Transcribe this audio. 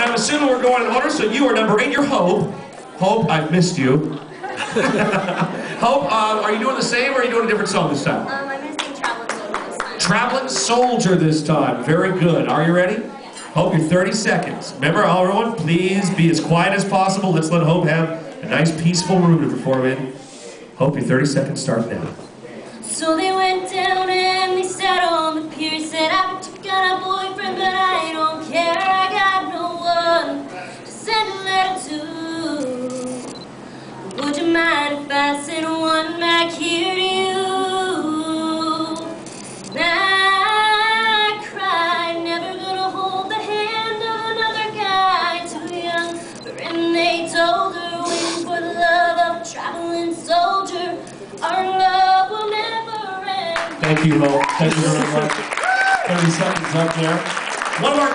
And I'm assuming we're going in order, so you are number eight, you're Hope. Hope, I've missed you. Hope, uh, are you doing the same or are you doing a different song this time? Um, I'm gonna sing Traveling Soldier this time. Traveling Soldier this time. Very good. Are you ready? Hope you're 30 seconds. Remember, everyone, please be as quiet as possible. Let's let Hope have a nice, peaceful room to perform in. Hope your 30 seconds start now. Told her, waiting for the love of a traveling soldier. Our love will never end. Thank you, Hope. Thank you very much. 30 seconds up there. One our